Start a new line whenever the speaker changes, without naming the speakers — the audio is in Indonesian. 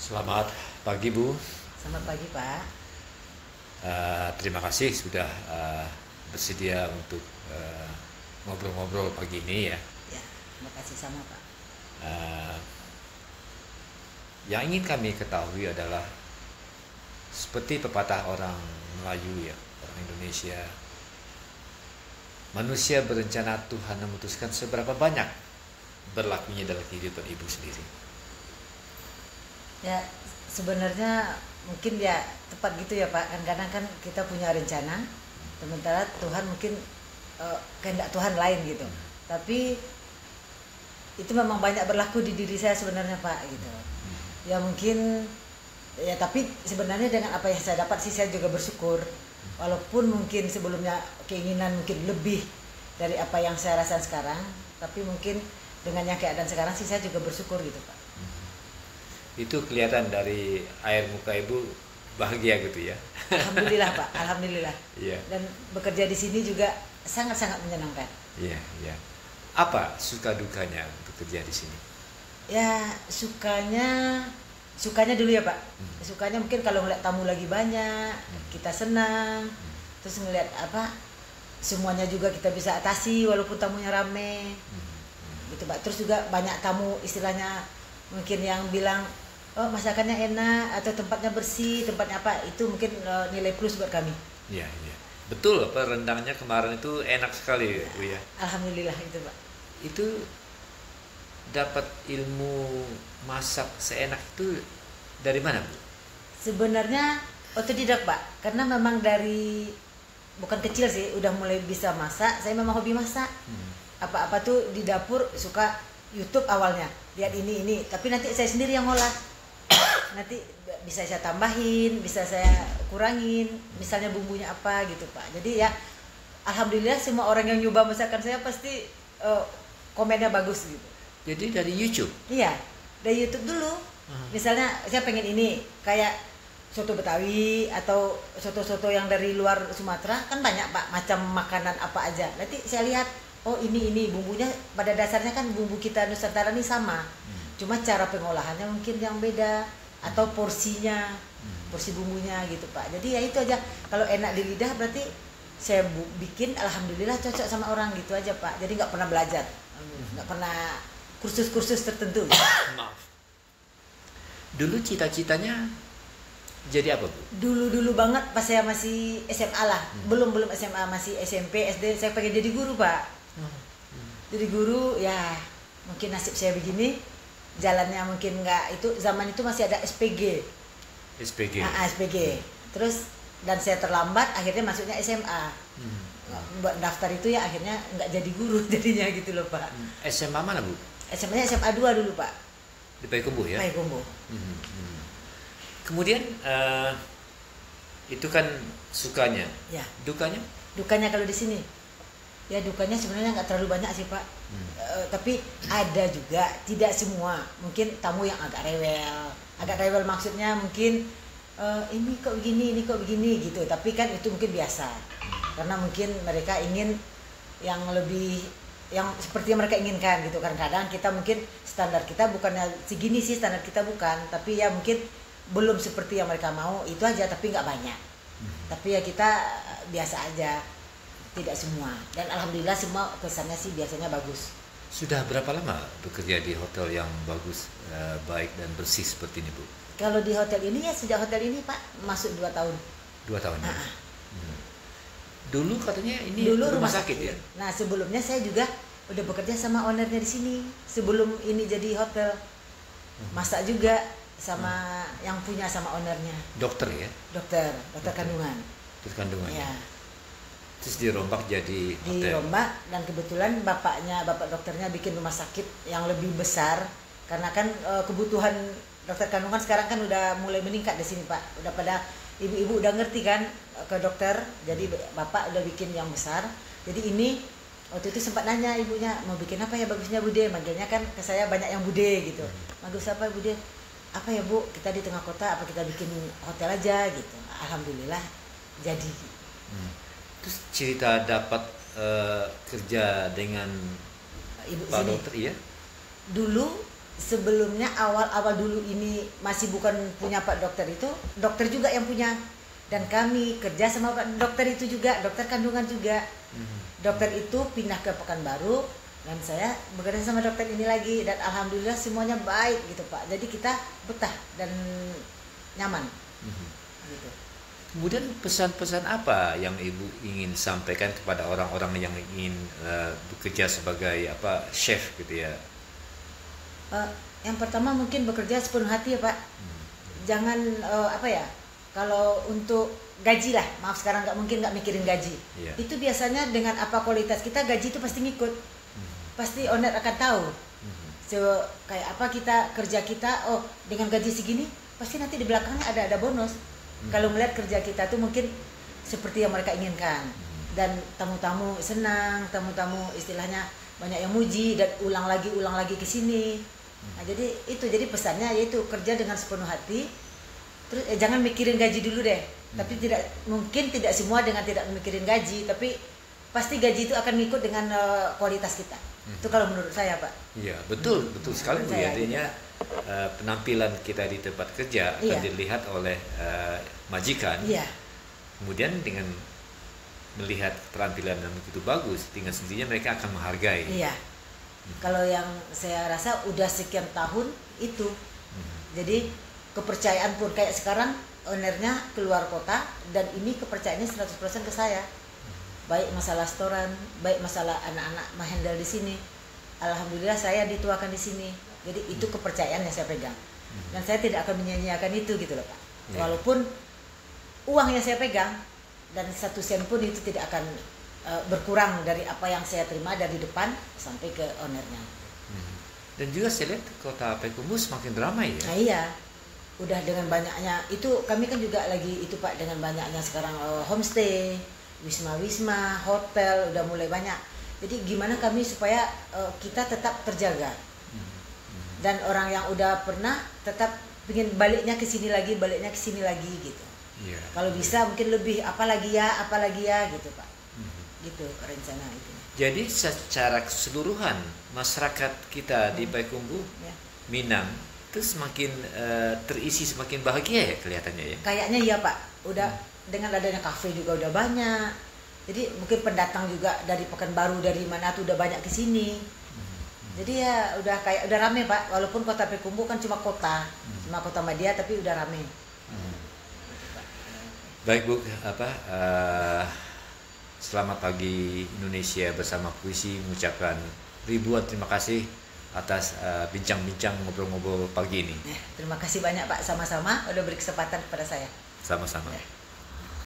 Selamat pagi Bu.
Selamat pagi Pak.
Uh, terima kasih sudah uh, bersedia untuk uh, ngobrol-ngobrol pagi ini ya.
Ya, terima kasih sama Pak.
Uh, yang ingin kami ketahui adalah seperti pepatah orang Melayu ya, orang Indonesia. Manusia berencana Tuhan memutuskan seberapa banyak berlakunya dalam kehidupan ibu sendiri.
Ya, sebenarnya mungkin ya tepat gitu ya Pak. Kadang-kadang kan kita punya rencana, sementara Tuhan mungkin uh, kehendak Tuhan lain gitu. Tapi itu memang banyak berlaku di diri saya sebenarnya Pak gitu. Ya mungkin ya tapi sebenarnya dengan apa yang saya dapat sih saya juga bersyukur. Walaupun mungkin sebelumnya keinginan mungkin lebih dari apa yang saya rasakan sekarang, tapi mungkin dengan yang keadaan sekarang sih saya juga bersyukur gitu Pak.
Itu kelihatan dari air muka ibu bahagia gitu ya.
Alhamdulillah Pak, alhamdulillah.
Iya.
Dan bekerja di sini juga sangat-sangat menyenangkan.
Iya, iya. Apa suka dukanya bekerja di sini?
Ya sukanya sukanya dulu ya Pak. Sukanya mungkin kalau ngeliat tamu lagi banyak, kita senang. Terus ngeliat apa semuanya juga kita bisa atasi walaupun tamunya rame. Gitu Pak. Terus juga banyak tamu istilahnya mungkin yang bilang oh masakannya enak atau tempatnya bersih, tempatnya apa itu mungkin uh, nilai plus buat kami.
Iya, iya. Betul apa rendangnya kemarin itu enak sekali Bu ya.
Alhamdulillah itu Pak.
Itu dapat ilmu masak seenak itu dari mana Bu?
Sebenarnya otodidak Pak, karena memang dari bukan kecil sih udah mulai bisa masak. Saya memang hobi masak. Apa-apa tuh di dapur suka YouTube awalnya lihat ini ini, tapi nanti saya sendiri yang ngolah. Nanti bisa saya tambahin, bisa saya kurangin, misalnya bumbunya apa gitu Pak. Jadi ya alhamdulillah semua orang yang nyoba masakan saya pasti eh, komennya bagus gitu.
Jadi dari YouTube.
Iya, dari YouTube dulu. Misalnya saya pengen ini kayak soto Betawi atau soto-soto yang dari luar Sumatera kan banyak pak macam makanan apa aja. Nanti saya lihat oh ini ini bumbunya pada dasarnya kan bumbu kita Nusantara ini sama, cuma cara pengolahannya mungkin yang beda atau porsinya porsi bumbunya gitu pak. Jadi ya itu aja. Kalau enak di lidah berarti saya bikin alhamdulillah cocok sama orang gitu aja pak. Jadi nggak pernah belajar, nggak pernah kursus-kursus tertentu.
Maaf. Dulu cita-citanya jadi apa Bu?
dulu-dulu banget pas saya masih SMA lah. Belum belum SMA masih SMP SD saya pengen jadi guru pak. Jadi guru ya mungkin nasib saya begini jalannya mungkin nggak itu zaman itu masih ada SPG
SPG.
Ah, ah, SPG terus dan saya terlambat akhirnya masuknya SMA
Hmm.
buat daftar itu ya akhirnya nggak jadi guru jadinya gitu loh pak
SMA mana Bu?
SMA nya SMA 2 dulu pak
Di Payakumbuh ya?
Payakumbuh
Mhm, mhm. Kemudian eh, itu kan sukanya,
ya
dukanya?
dukanya kalau di sini ya dukanya sebenarnya nggak terlalu banyak sih pak. Eh, tapi ada juga tidak semua. Mungkin tamu yang agak rewel. Agak rewel maksudnya mungkin eh, ini kok begini ini kok begini gitu. Tapi kan itu mungkin biasa. Karena mungkin mereka ingin yang lebih yang seperti yang mereka inginkan gitu. Kan kadang kita mungkin standar kita bukannya segini sih standar kita bukan. Tapi ya mungkin belum seperti yang mereka mau. Itu aja tapi nggak banyak. Tapi ya kita eh, biasa aja tidak semua dan alhamdulillah semua kesannya sih biasanya bagus
Sudah berapa lama bekerja di hotel yang bagus, eh, baik dan bersih seperti ini Bu?
kalau di hotel ini ya sejak hotel ini pak masuk dua tahun
Dua tahun ya?
Ah,
Hmm. Dulu katanya ini
dulu
rumah, sakit, ya?
nah sebelumnya saya juga udah bekerja sama ownernya di sini sebelum ini jadi hotel masak juga sama yang punya sama ownernya
Dokter ya?
dokter dokter
Dokter.
kandungan
Terus kandungannya.
ya
Terus dirombak jadi
di
hotel.
Rombak dan kebetulan bapaknya bapak dokternya bikin rumah sakit yang lebih besar. Karena kan eh, kebutuhan dokter kandungan sekarang kan udah mulai meningkat di sini pak. Udah pada ibu-ibu udah ngerti kan eh, ke dokter. Jadi bapak udah bikin yang besar. Jadi ini waktu itu sempat nanya ibunya mau bikin apa ya bagusnya bude? Manggilnya kan ke saya banyak yang bude gitu. Bagus apa bude? Apa ya bu? Kita di tengah kota apa kita bikin hotel aja gitu. Alhamdulillah jadi.
Hmm. Terus cerita dapat eh, kerja dengan
ibu
Pak
sini
dokter iya?
dulu sebelumnya awal-awal dulu ini masih bukan punya Pak dokter itu, dokter juga yang punya dan kami kerja sama Pak dokter itu juga, dokter kandungan juga.
Mhm.
Dokter itu pindah ke Pekanbaru dan saya bekerja sama dokter ini lagi dan alhamdulillah semuanya baik gitu Pak. Jadi kita betah dan nyaman
Mhm.
gitu.
Kemudian pesan-pesan apa yang ibu ingin sampaikan kepada orang-orang yang ingin eh, bekerja sebagai apa chef gitu ya?
Eh, yang pertama mungkin bekerja sepenuh hati ya Pak. Jangan eh, apa ya? Kalau untuk gaji lah, maaf sekarang nggak mungkin nggak mikirin gaji.
Iya.
Itu biasanya dengan apa kualitas kita gaji itu pasti ngikut.
Mhm.
Pasti owner akan tahu.
Mhm.
So, kayak apa kita kerja kita, oh dengan gaji segini pasti nanti di belakangnya ada ada bonus. Kalau melihat kerja kita tuh mungkin seperti yang mereka inginkan dan tamu-tamu senang, tamu-tamu istilahnya banyak yang muji dan ulang lagi ulang lagi ke sini. Nah, jadi itu jadi pesannya yaitu kerja dengan sepenuh hati. Terus eh, jangan mikirin gaji dulu deh. Tapi tidak mungkin tidak semua dengan tidak mikirin gaji, tapi pasti gaji itu akan ngikut dengan eh, kualitas kita. Itu kalau menurut saya, Pak.
Iya betul betul sekali Bu.
Saya
Artinya eh, penampilan kita di tempat kerja akan
Iya.
dilihat oleh eh, majikan.
Iya.
Kemudian dengan melihat keterampilan yang begitu bagus, dengan sendirinya mereka akan menghargai.
Iya. Kalau yang saya rasa udah sekian tahun itu. Jadi kepercayaan pun kayak sekarang ownernya keluar kota dan ini kepercayaannya 100% ke saya. Baik masalah restoran, baik masalah anak-anak menghandle di sini. Alhamdulillah saya dituakan di sini. Jadi itu kepercayaan yang saya pegang. Dan saya tidak akan menyanyiakan itu gitu loh Pak.
Iya.
Walaupun uang yang saya pegang dan satu sen pun itu tidak akan eh, berkurang dari apa yang saya terima dari depan sampai ke ownernya.
Mhm. Dan juga saya lihat kota Payakumbuh semakin ramai ya.
Nah iya, udah dengan banyaknya itu kami kan juga lagi itu pak dengan banyaknya sekarang eh, homestay, wisma-wisma, hotel udah mulai banyak. Jadi gimana kami supaya eh, kita tetap terjaga dan orang yang udah pernah tetap ingin baliknya ke sini lagi, baliknya ke sini lagi gitu.
Iya.
Kalau bisa mungkin lebih apalagi ya, apalagi ya gitu pak.
Mhm.
Gitu rencana itu.
Jadi secara keseluruhan masyarakat kita di Payakumbuh,
Ya.
Minang itu semakin eh, terisi semakin bahagia ya kelihatannya ya.
Kayaknya iya Pak, udah dengan adanya kafe juga udah banyak. Jadi mungkin pendatang juga dari Pekanbaru dari mana tuh udah banyak ke sini. Jadi ya udah kayak udah rame Pak, walaupun kota Pekumbu kan cuma kota, cuma kota Madia tapi udah rame.
Baik Bu, apa eh, selamat pagi Indonesia bersama puisi mengucapkan ribuan terima kasih atas eh, bincang-bincang ngobrol-ngobrol pagi ini.
Ya, terima kasih banyak Pak sama-sama udah beri kesempatan kepada saya.
Sama-sama.
Ya.